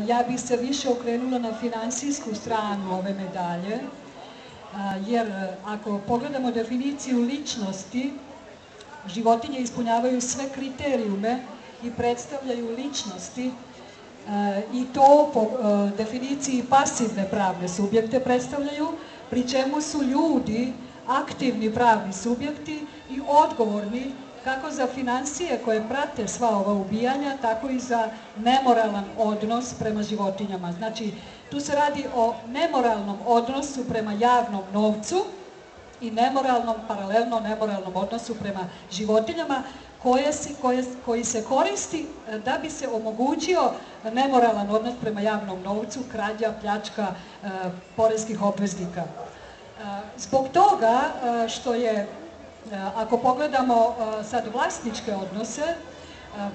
ja bih se više okrenula na finansijsku stranu ove medalje, jer ako pogledamo definiciju ličnosti, životinje ispunjavaju sve kriterijume i predstavljaju ličnosti i to po definiciji pasivne pravne subjekte predstavljaju, pri čemu su ljudi aktivni pravni subjekti i odgovorni kako za financije koje prate sva ova ubijanja, tako i za nemoralan odnos prema životinjama. Znači, tu se radi o nemoralnom odnosu prema javnom novcu i nemoralnom, paralelno nemoralnom odnosu prema životinjama koje se, koje, koji se koristi e, da bi se omogućio nemoralan odnos prema javnom novcu, krađa, pljačka e, poreskih obveznika. E, zbog toga što je ako pogledamo e, sad vlasničke odnose, e,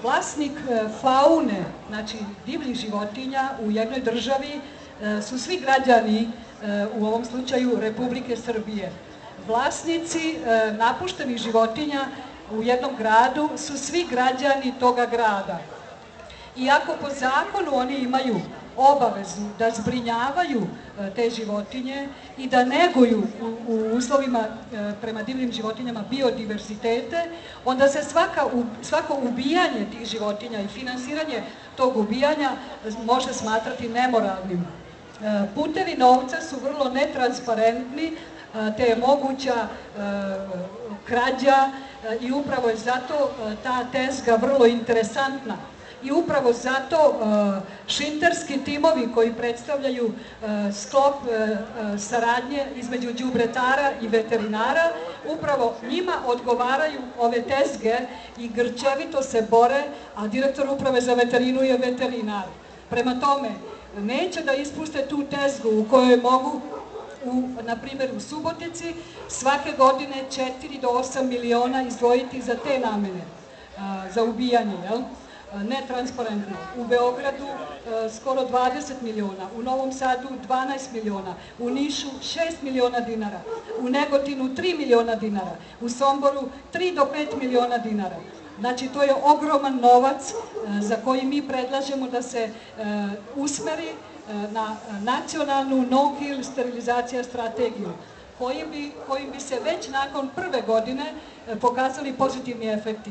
vlasnik faune, znači divljih životinja u jednoj državi su svi građani, u ovom slučaju Republike Srbije. Vlasnici napuštenih životinja u jednom gradu su svi građani toga grada. Iako po zakonu oni imaju obavezu da zbrinjavaju e, te životinje i da neguju u, uslovima e, prema divljim životinjama biodiverzitete, onda se svako ubijanje tih životinja i finansiranje tog ubijanja može smatrati nemoralnim. E, putevi novca su vrlo netransparentni, te je moguća krađa i upravo je zato ta tezga vrlo interesantna i upravo zato uh, šinterski timovi koji predstavljaju uh, sklop uh, saradnje između đubretara i veterinara, upravo njima odgovaraju ove tezge i grčevito se bore, a direktor uprave za veterinu je veterinar. Prema tome, neće da ispuste tu tezgu u kojoj mogu u, na primjer u Subotici svake godine 4 do 8 miliona izdvojiti za te namene, za ubijanje, jel? Netransparentno. U Beogradu skoro 20 miliona, u Novom Sadu 12 miliona, u Nišu 6 miliona dinara, u Negotinu 3 miliona dinara, u Somboru 3 do 5 miliona dinara. Znači, to je ogroman novac za koji mi predlažemo da se usmeri na nacionalnu no-kill sterilizacija strategiju, kojim bi, kojim bi se već nakon prve godine pokazali pozitivni efekti.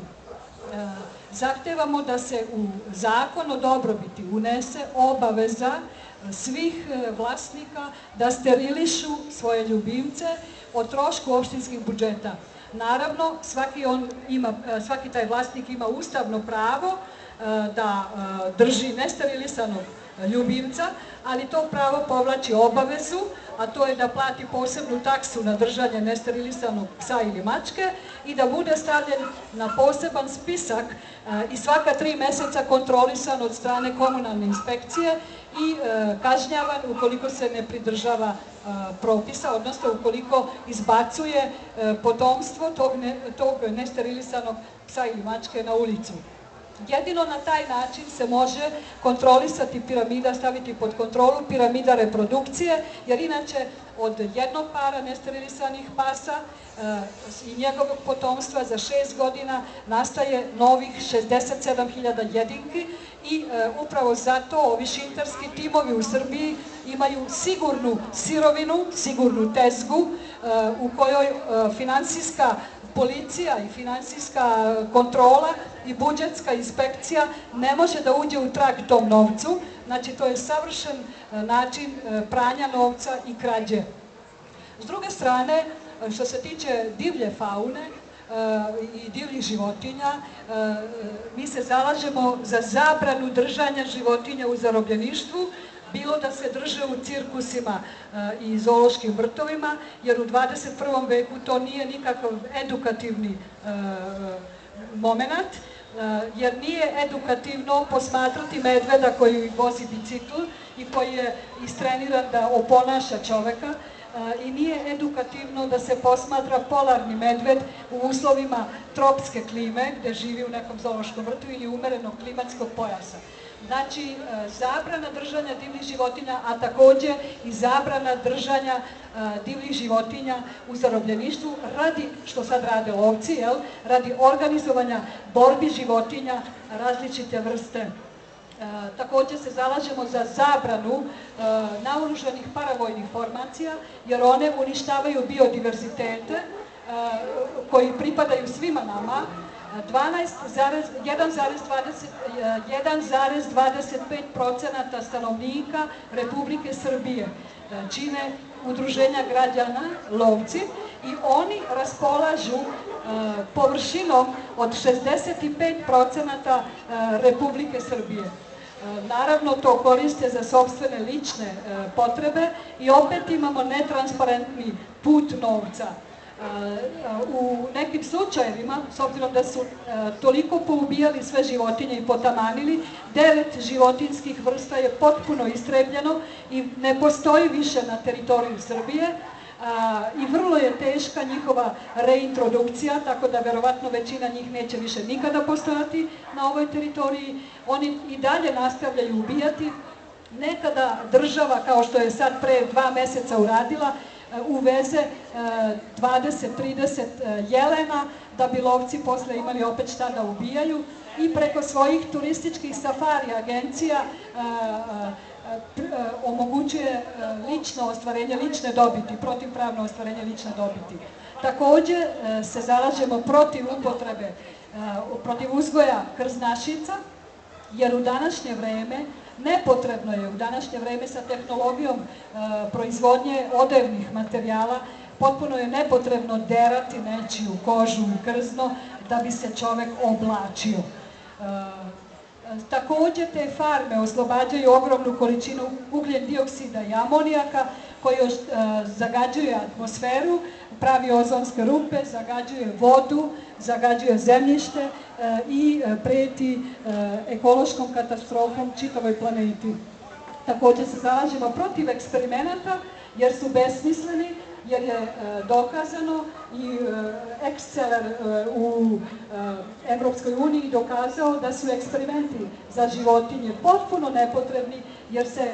Zahtevamo da se u zakon o dobrobiti unese obaveza svih e, vlasnika da sterilišu svoje ljubimce o trošku opštinskih budžeta. Naravno, svaki, on ima, e, svaki taj vlasnik ima ustavno pravo e, da drži nesterilisanog ljubimca, ali to pravo povlači obavezu, a to je da plati posebnu taksu na držanje nesterilisanog psa ili mačke i da bude stavljen na poseban spisak i svaka tri meseca kontrolisan od strane komunalne inspekcije i e, kažnjavan ukoliko se ne pridržava propisa, odnosno ukoliko izbacuje potomstvo tog, tog nesterilisanog psa ili mačke na ulicu. Jedino na taj način se može kontrolisati piramida, staviti pod kontrolu piramida reprodukcije, jer inače od jednog para nesterilisanih pasa e, i njegovog potomstva za šest godina nastaje novih 67.000 jedinki i e, upravo zato ovi šinterski timovi u Srbiji imaju sigurnu sirovinu, sigurnu tezgu e, u kojoj finansijska policija i finansijska kontrola i budžetska inspekcija ne može da uđe u trag tom novcu, znači to je savršen e, način e, pranja novca i krađe. S druge strane, e, što se tiče divlje faune, i divljih životinja, mi se zalažemo za zabranu držanja životinja u zarobljeništvu, bilo da se drže u cirkusima e, i zoološkim vrtovima, jer u 21. veku to nije nikakav edukativni e, moment, e, jer nije edukativno posmatrati medveda koji vozi bicikl i koji je istreniran da oponaša čoveka, i nije edukativno da se posmatra polarni medved u uslovima tropske klime, gde živi u nekom zoološkom vrtu ili umerenog klimatskog pojasa. Znači, e, zabrana držanja divljih životinja, a takođe i zabrana držanja e, divljih životinja u zarobljeništvu radi, što sad rade lovci, jel, radi organizovanja borbi životinja različite vrste. Takođe se zalažemo za zabranu naoružanih paravojnih formacija, jer one uništavaju biodiverzitete koji pripadaju svima nama, 1,25% stanovnika Republike Srbije čine udruženja građana, lovci, i oni raspolažu površinom od 65% Republike Srbije. Naravno, to koriste za sobstvene lične potrebe i opet imamo netransparentni put novca. U nekim slučajevima, s obzirom da su toliko poubijali sve životinje i potamanili, devet životinskih vrsta je potpuno istrebljeno i ne postoji više na teritoriju Srbije, i vrlo je teška njihova reintrodukcija, tako da verovatno većina njih neće više nikada postojati na ovoj teritoriji. Oni i dalje nastavljaju ubijati. Nekada država, kao što je sad pre dva meseca uradila, uveze 20-30 jelena, da bi lovci posle imali opet šta da ubijaju i preko svojih turističkih safari agencija omogućuje lično ostvarenje lične dobiti, protivpravno ostvarenje lične dobiti. Takođe se zalažemo protiv upotrebe, protiv uzgoja krznašica, jer u današnje vreme nepotrebno je u današnje vreme sa tehnologijom proizvodnje odevnih materijala potpuno je nepotrebno derati nečiju kožu i krzno da bi se čovek oblačio. Takođe te farme oslobađaju ogromnu količinu ugljen dioksida i amonijaka koji zagađuje atmosferu, pravi ozonske rupe, zagađuje vodu, zagađuje zemljište i preti ekološkom katastrofom čitavoj planeti. Takođe se zalažemo protiv eksperimenata jer su besmisleni jer je e, dokazano i e, Exceler e, u Evropskoj uniji dokazao da su eksperimenti za životinje potpuno nepotrebni jer se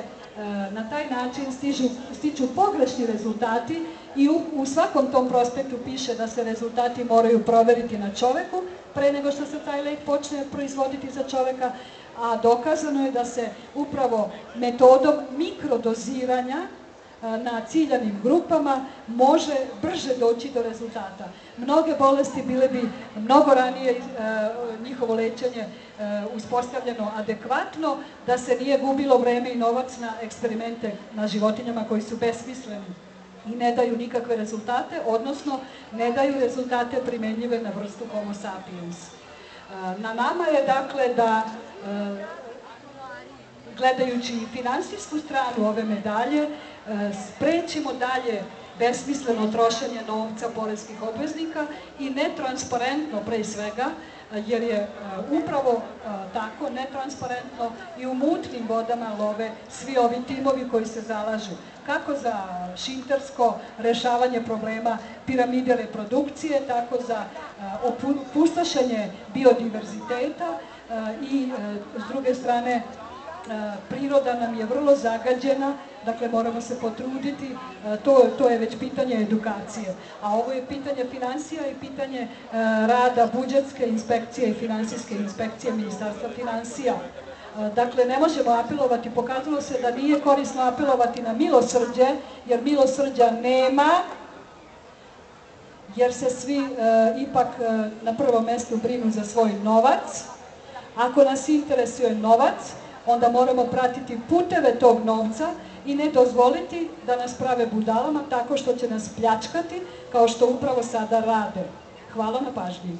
na taj način stižu, stiču pogrešni rezultati i u, u svakom tom prospektu piše da se rezultati moraju proveriti na čoveku pre nego što se taj lek počne proizvoditi za čoveka, a dokazano je da se upravo metodom mikrodoziranja na ciljanim grupama može brže doći do rezultata. Mnoge bolesti bile bi mnogo ranije njihovo lečenje uspostavljeno adekvatno, da se nije gubilo vreme i novac na eksperimente na životinjama koji su besmisleni i ne daju nikakve rezultate, odnosno ne daju rezultate primenljive na vrstu homo sapiens. Na nama je dakle da gledajući finansijsku stranu ove medalje, sprečimo dalje besmisleno trošenje novca porezkih obveznika i netransparentno pre svega, jer je e, upravo e, tako netransparentno i u mutnim vodama love svi ovi timovi koji se zalažu kako za šintersko rešavanje problema piramide reprodukcije, tako za opustošenje biodiverziteta i s druge strane priroda nam je vrlo zagađena, dakle moramo se potruditi, to, to je već pitanje edukacije. A ovo je pitanje financija i pitanje rada budžetske inspekcije i finansijske inspekcije Ministarstva financija. Dakle, ne možemo apelovati, pokazalo se da nije korisno apelovati na milosrđe, jer milosrđa nema, jer se svi e, ipak e, na prvom mestu brinu za svoj novac. Ako nas interesuje novac, onda moramo pratiti puteve tog novca i ne dozvoliti da nas prave budalama tako što će nas pljačkati kao što upravo sada rade. Hvala na pažnji.